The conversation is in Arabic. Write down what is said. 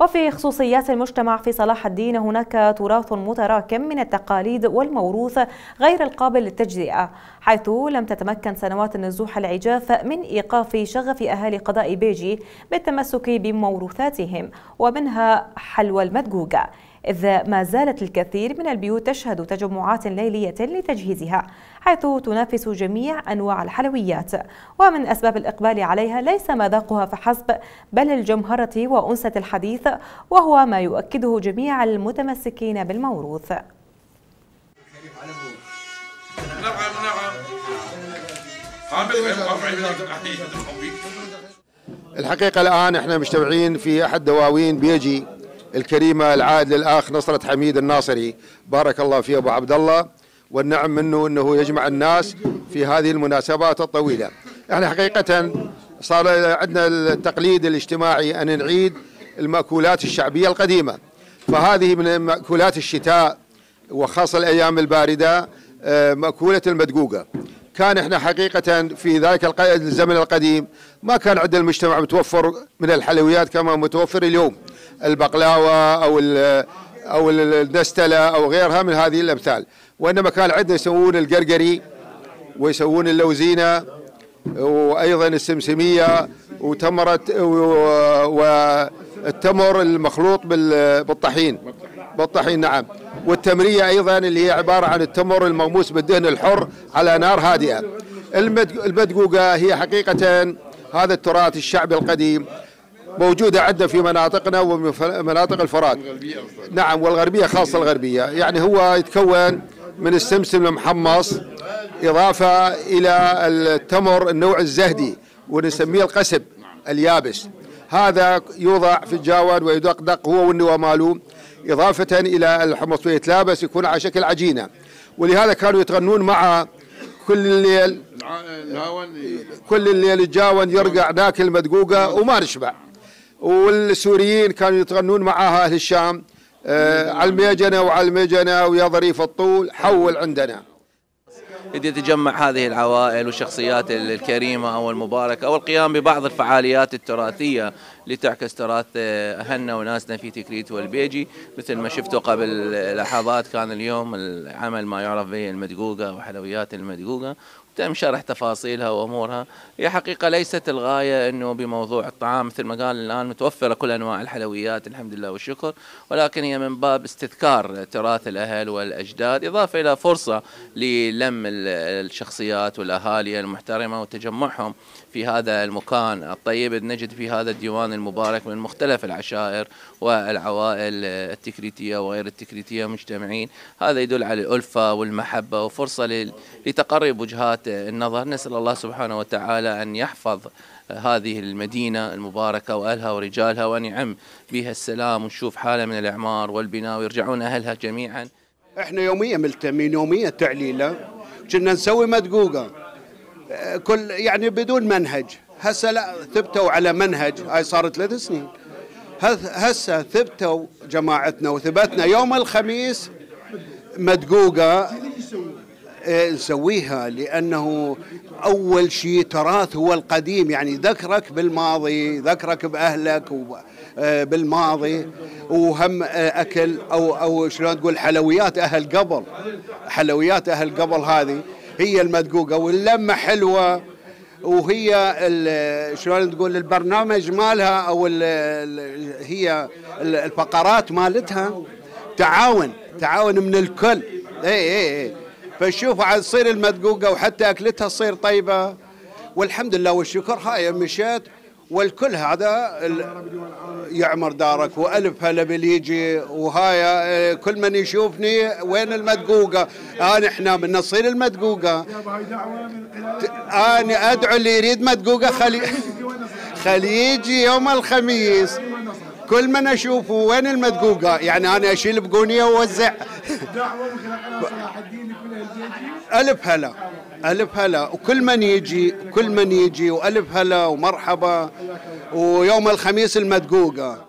وفي خصوصيات المجتمع في صلاح الدين هناك تراث متراكم من التقاليد والموروث غير القابل للتجزئة حيث لم تتمكن سنوات النزوح العجاف من إيقاف شغف أهالي قضاء بيجي بالتمسك بموروثاتهم ومنها حلوى المدقوقة. إذ ما زالت الكثير من البيوت تشهد تجمعات ليلية لتجهيزها حيث تنافس جميع أنواع الحلويات. ومن أسباب الإقبال عليها ليس مذاقها فحسب بل الجمهرة وأنسة الحديث وهو ما يؤكده جميع المتمسكين بالموروث. الحقيقة الآن إحنا مجتمعين في أحد دواوين بيجي الكريمة العائد للأخ نصرة حميد الناصري. بارك الله فيه أبو عبد الله والنعم منه أنه يجمع الناس في هذه المناسبات الطويلة. إحنا حقيقة صار عندنا التقليد الاجتماعي أن نعيد المأكولات الشعبية القديمة. فهذه من مأكولات الشتاء وخاصة الأيام الباردة آه، مأكولة المدقوقة. كان إحنا حقيقة في ذلك الزمن القديم ما كان عند المجتمع متوفر من الحلويات كما متوفر اليوم. البقلاوة أو أو النستلة أو غيرها من هذه الأمثال. وإنما كان عندنا يسوون القرقري ويسوون اللوزينة وأيضا السمسمية وتمرة والتمر المخلوط بالطحين. بالطحين نعم. والتمرية أيضا اللي هي عبارة عن التمر المغموس بالدهن الحر على نار هادئة. المدقوقة هي حقيقة هذا التراث الشعبي القديم. موجودة عندنا في مناطقنا ومناطق الفرات. نعم والغربية خاصة الغربية. يعني هو يتكون من السمسم المحمص إضافة إلى التمر النوع الزهدي ونسميه القسب اليابس. هذا يوضع في الجاون ويدقدق هو والنوى ماله إضافة إلى الحمص. ويتلابس يكون على شكل عجينة. ولهذا كانوا يتغنون مع كل الليل كل الليل الجاون يرقع ناكل مدقوقة وما نشبع. والسوريين كانوا يتغنون معها أهل الشام آه على الميجنة وعلى الميجنة ويا ظريف الطول حول عندنا. إذ يتجمع هذه العوائل والشخصيات الكريمة أو المباركة أو القيام ببعض الفعاليات التراثية لتعكس تراث أهلنا وناسنا في تكريت والبيجي. مثل ما شفتوا قبل لحظات كان اليوم العمل ما يعرف به المدقوقة وحلويات المدقوقة. تم شرح تفاصيلها وأمورها. هي حقيقة ليست الغاية إنه بموضوع الطعام مثل ما قال الآن متوفرة كل أنواع الحلويات الحمد لله والشكر. ولكن هي من باب استذكار تراث الأهل والأجداد إضافة إلى فرصة للم الشخصيات والأهالي المحترمة وتجمعهم في هذا المكان الطيب. نجد في هذا الديوان المبارك من مختلف العشائر والعوائل التكريتية وغير التكريتية مجتمعين. هذا يدل على الألفة والمحبة وفرصة لتقرب وجهات النظر. نسأل الله سبحانه وتعالى أن يحفظ هذه المدينة المباركة وأهلها ورجالها وأن يعم بها السلام ونشوف حالة من الإعمار والبناء ويرجعون أهلها جميعا. إحنا يوميا ملتمين يوميا تعليلة كنا نسوي مدقوقة كل يعني بدون منهج. هسه لا ثبتوا على منهج. هاي صارت ثلاث سنين. هسه ثبتوا جماعتنا وثبتنا يوم الخميس مدقوقة نسويها لأنه أول شيء تراث هو القديم يعني ذكرك بالماضي ذكرك بأهلك إيه، بالماضي وهم إيه، أكل أو أو شلون تقول حلويات أهل قبل. حلويات أهل قبل هذه هي المدقوقة واللمة حلوة وهي شلون تقول البرنامج مالها أو هي الفقرات مالتها تعاون تعاون من الكل. اي اي اي فشوف عاد تصير المدقوقة وحتى أكلتها تصير طيبة. والحمد لله والشكر. هاي مشيت. والكل هذا يعمر دارك وألف هلا باليجي. وهاي آه، كل من يشوفني وين المدقوقة؟ انا إحنا من نصير المدقوقة. أنا أدعو اللي يريد مدقوقة خلي خلي يجي يوم الخميس. كل من أشوفه وين المدقوقة؟ يعني أنا أشيل بقونيه الدين ألف هلا. ألف هلا. وكل من يجي كل من يجي وألف هلا ومرحبا. ويوم الخميس المدقوقة.